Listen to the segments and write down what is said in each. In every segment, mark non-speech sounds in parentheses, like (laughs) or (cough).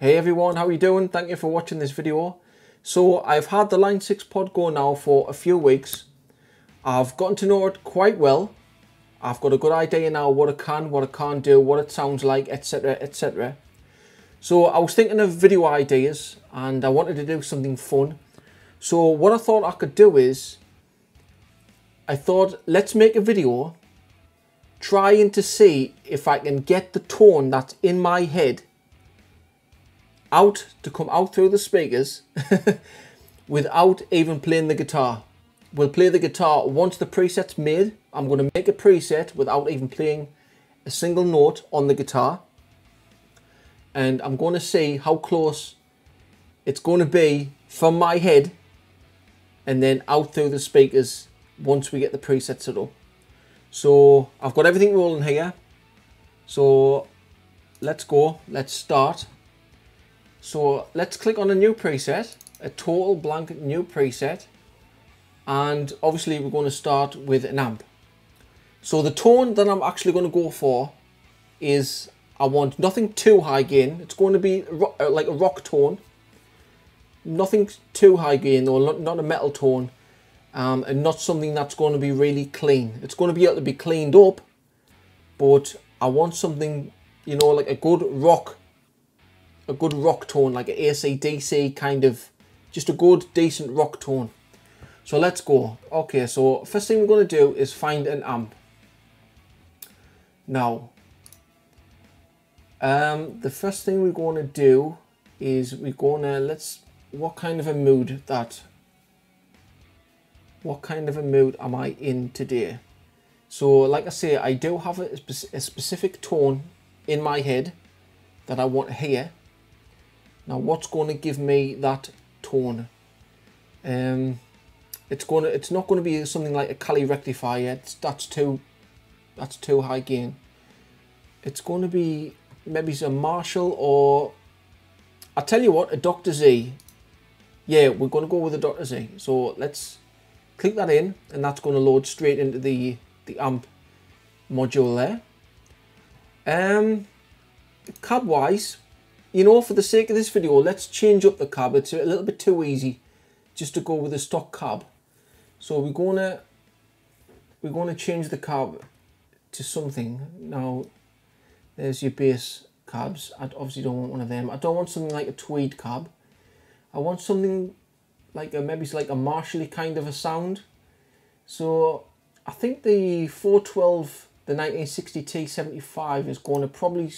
Hey everyone, how are you doing? Thank you for watching this video. So I've had the Line 6 pod go now for a few weeks. I've gotten to know it quite well. I've got a good idea now what it can, what it can't do, what it sounds like, etc, etc. So I was thinking of video ideas and I wanted to do something fun. So what I thought I could do is, I thought let's make a video trying to see if I can get the tone that's in my head out to come out through the speakers (laughs) without even playing the guitar. We'll play the guitar once the preset's made. I'm going to make a preset without even playing a single note on the guitar. And I'm going to see how close it's going to be from my head and then out through the speakers once we get the preset set up. So I've got everything rolling here. So let's go, let's start. So let's click on a new preset, a total blank new preset. And obviously we're going to start with an amp. So the tone that I'm actually going to go for is I want nothing too high gain. It's going to be uh, like a rock tone. Nothing too high gain or not a metal tone. Um, and not something that's going to be really clean. It's going to be able to be cleaned up, but I want something, you know, like a good rock, a good rock tone, like an AC/DC kind of, just a good, decent rock tone. So let's go. Okay, so first thing we're going to do is find an amp. Now, um, the first thing we're going to do is we're going to, let's, what kind of a mood that, what kind of a mood am I in today? So like I say, I do have a, a specific tone in my head that I want to hear. Now what's going to give me that tone? Um, it's going to, it's not going to be something like a Cali rectifier. It's, that's too, that's too high gain. It's going to be maybe some Marshall or I'll tell you what, a Dr. Z. Yeah, we're going to go with a Dr. Z. So let's click that in and that's going to load straight into the, the amp module there. Um, cab wise, you know, for the sake of this video, let's change up the cab. It's a little bit too easy just to go with a stock cab. So we're gonna we're gonna change the cab to something. Now there's your base cabs. I obviously don't want one of them. I don't want something like a tweed cab. I want something like a maybe it's like a Marshally kind of a sound. So I think the 412, the 1960 T75 is going to probably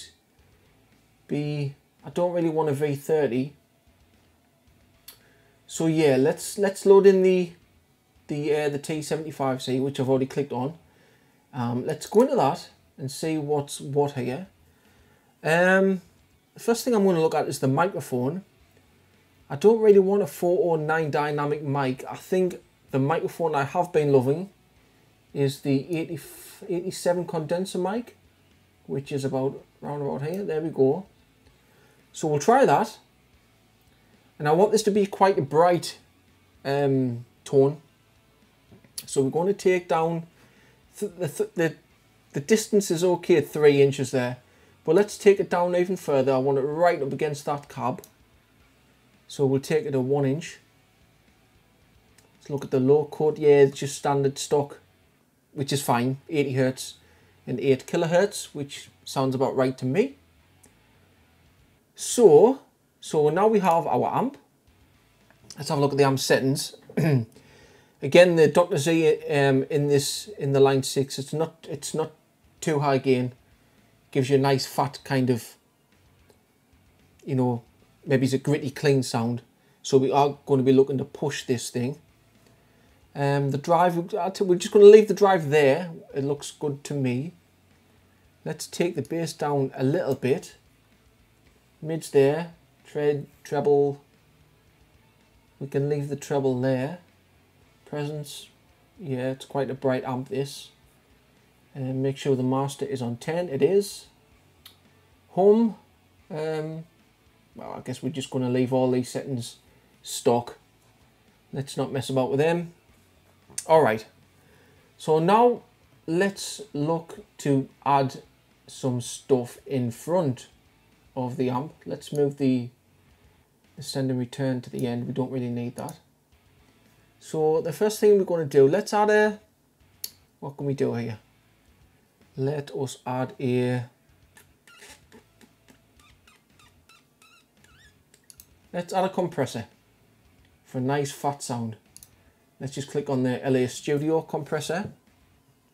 be. I don't really want a V30. So yeah, let's let's load in the the uh, the T75C, which I've already clicked on. Um, let's go into that and see what's what here. Um, the first thing I'm going to look at is the microphone. I don't really want a 409 dynamic mic. I think the microphone I have been loving is the 80, 87 condenser mic, which is about round about here. There we go. So we'll try that. And I want this to be quite a bright um, tone. So we're going to take down th the, th the the distance is okay at three inches there. But let's take it down even further. I want it right up against that cab. So we'll take it to one inch. Let's look at the low cut. Yeah, it's just standard stock, which is fine. 80 hertz and 8 kilohertz, which sounds about right to me. So, so now we have our amp. Let's have a look at the amp settings. (clears throat) Again, the Dr. Z um, in this in the line six, it's not it's not too high gain. Gives you a nice fat kind of, you know, maybe it's a gritty clean sound. So we are going to be looking to push this thing. Um, the drive, we're just going to leave the drive there. It looks good to me. Let's take the bass down a little bit. Mids there, tread, treble. We can leave the treble there. Presence, yeah, it's quite a bright amp this. And make sure the master is on 10 it is. Home um, well I guess we're just going to leave all these settings stock. Let's not mess about with them. Alright. So now let's look to add some stuff in front of the amp. Let's move the, the send and return to the end. We don't really need that. So the first thing we're going to do, let's add a, what can we do here? Let us add a, let's add a compressor for a nice fat sound. Let's just click on the LA Studio compressor.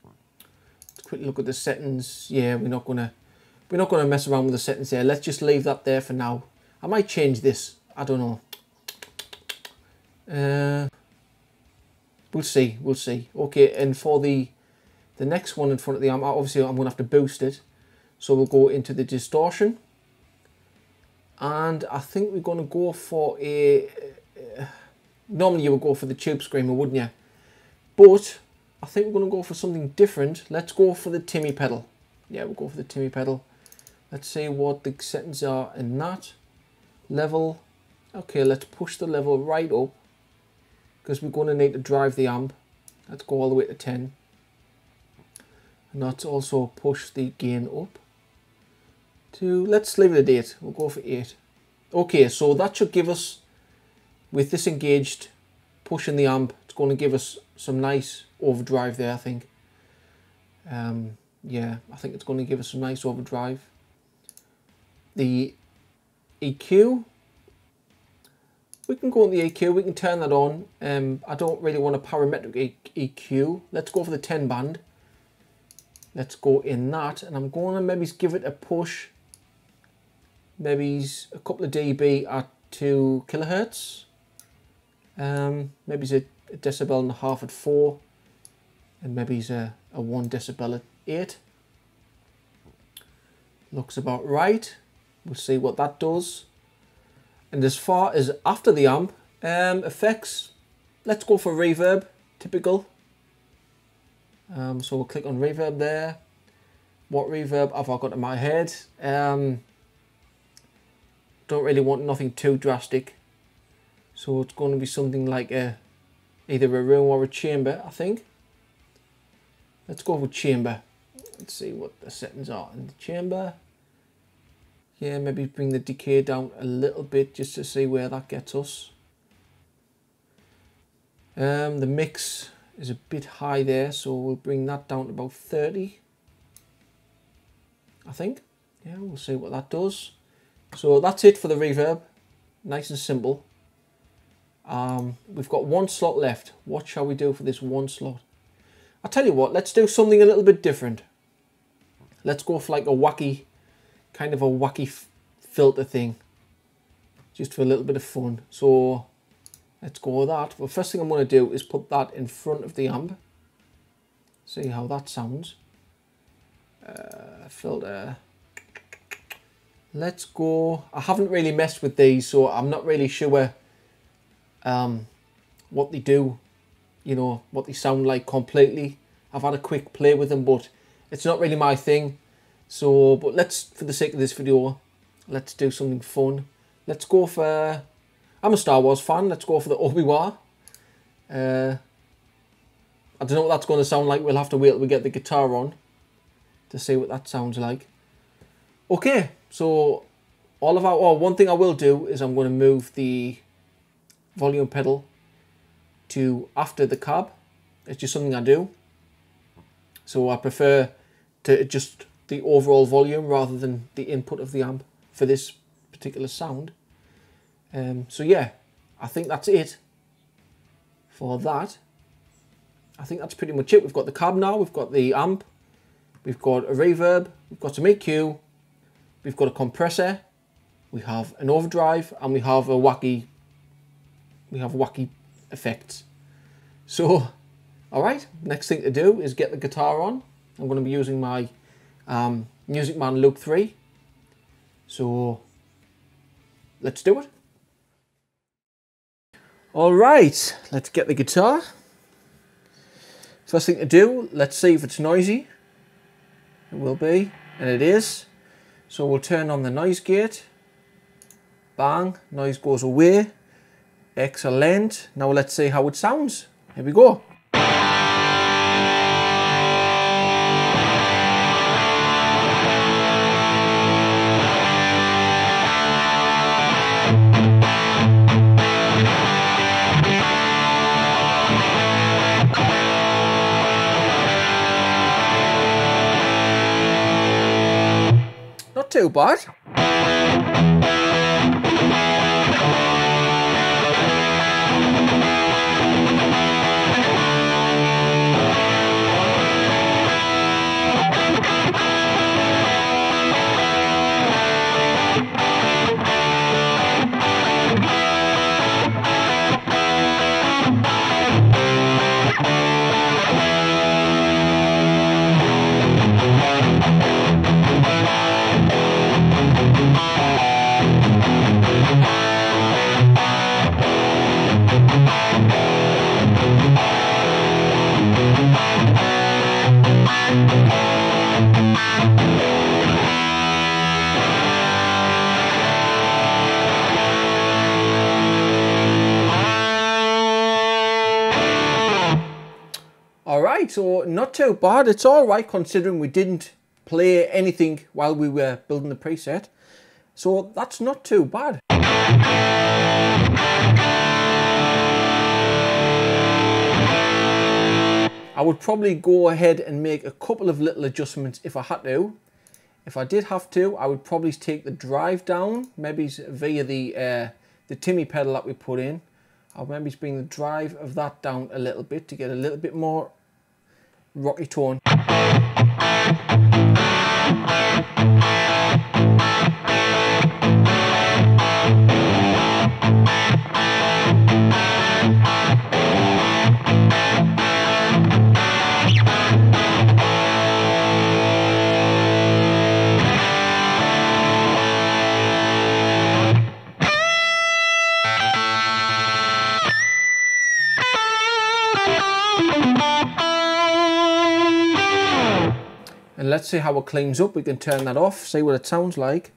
Let's quickly look at the settings. Yeah, we're not gonna we're not gonna mess around with the settings here. Let's just leave that there for now. I might change this. I don't know. Uh, we'll see. We'll see. Okay, and for the the next one in front of the arm, obviously I'm gonna have to boost it. So we'll go into the distortion, and I think we're gonna go for a. Uh, normally you would go for the tube screamer, wouldn't you? But I think we're going to go for something different. Let's go for the Timmy pedal. Yeah, we'll go for the Timmy pedal. Let's see what the settings are in that. Level. Okay, let's push the level right up because we're going to need to drive the amp. Let's go all the way to 10. And let's also push the gain up to, let's leave it at 8. We'll go for 8. Okay, so that should give us with this engaged pushing the amp it's going to give us some nice overdrive there I think um, yeah I think it's going to give us some nice overdrive the EQ we can go on the EQ we can turn that on. Um, I don't really want a parametric EQ let's go for the 10 band. Let's go in that and I'm going to maybe give it a push. Maybe a couple of dB at 2 kilohertz. Um, maybe it's a, a, decibel and a half at 4 and maybe it's a, a 1 decibel at 8. Looks about right. We'll see what that does. And as far as after the amp, um, effects, let's go for reverb, typical. Um, so we'll click on reverb there. What reverb have I got in my head? Um, don't really want nothing too drastic. So it's going to be something like a either a room or a chamber, I think. Let's go with chamber. Let's see what the settings are in the chamber. Yeah, maybe bring the decay down a little bit just to see where that gets us. Um, the mix is a bit high there, so we'll bring that down to about 30. I think. Yeah, we'll see what that does. So that's it for the reverb. Nice and simple. Um, we've got one slot left. What shall we do for this one slot? I'll tell you what, let's do something a little bit different. Let's go for like a wacky, kind of a wacky filter thing. Just for a little bit of fun. So let's go with that. The first thing I'm going to do is put that in front of the amp. See how that sounds. Uh, filter. Let's go. I haven't really messed with these, so I'm not really sure um, what they do, you know, what they sound like completely. I've had a quick play with them, but it's not really my thing. So, but let's, for the sake of this video, let's do something fun. Let's go for, I'm a Star Wars fan, let's go for the (laughs) Obi-Wan. Uh, I don't know what that's going to sound like, we'll have to wait till we get the guitar on to see what that sounds like. Okay, so all of our, oh, one thing I will do is I'm going to move the volume pedal to after the cab. It's just something I do. So I prefer to adjust the overall volume rather than the input of the amp for this particular sound. Um, so yeah, I think that's it for that. I think that's pretty much it. We've got the cab now, we've got the amp, we've got a reverb, we've got some EQ, we've got a compressor, we have an overdrive, and we have a wacky we have wacky effects. So, all right, next thing to do is get the guitar on. I'm going to be using my um, Music Man Luke 3. So, let's do it. All right, let's get the guitar. First thing to do, let's see if it's noisy. It will be, and it is. So we'll turn on the noise gate. Bang, noise goes away. Excellent. Now let's see how it sounds. Here we go. Too bad. Alright, so not too bad. It's alright considering we didn't play anything while we were building the preset. So that's not too bad. I would probably go ahead and make a couple of little adjustments if I had to. If I did have to, I would probably take the drive down, maybe via the uh, the Timmy pedal that we put in. I'll maybe bring the drive of that down a little bit to get a little bit more rocky tone. Let's see how it cleans up. We can turn that off, see what it sounds like.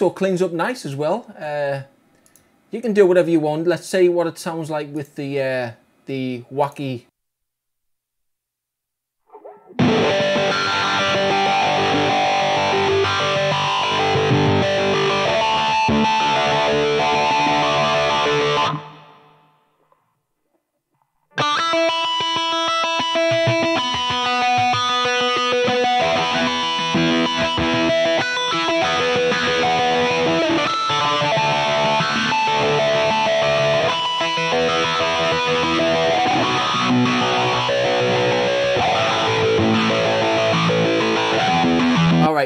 So cleans up nice as well. Uh, you can do whatever you want. Let's see what it sounds like with the uh, the wacky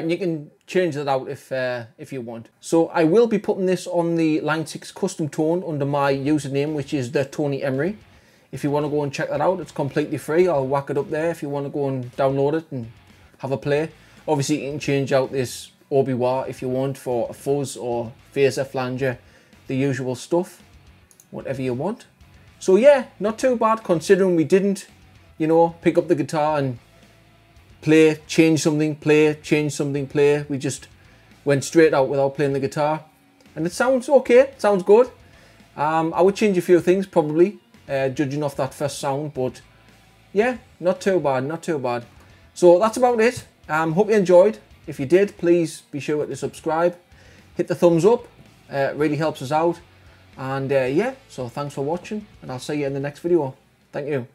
and you can change that out if uh, if you want. So I will be putting this on the Line 6 custom tone under my username, which is the Tony Emery. If you want to go and check that out, it's completely free. I'll whack it up there if you want to go and download it and have a play. Obviously, you can change out this Obi-Wa if you want for a fuzz or phaser flanger, the usual stuff, whatever you want. So yeah, not too bad considering we didn't, you know, pick up the guitar and play, change something, play, change something, play. We just went straight out without playing the guitar. And it sounds okay, sounds good. Um, I would change a few things probably, uh, judging off that first sound, but yeah, not too bad, not too bad. So that's about it. Um, hope you enjoyed. If you did, please be sure to subscribe. Hit the thumbs up, uh, it really helps us out. And uh, yeah, so thanks for watching, and I'll see you in the next video. Thank you.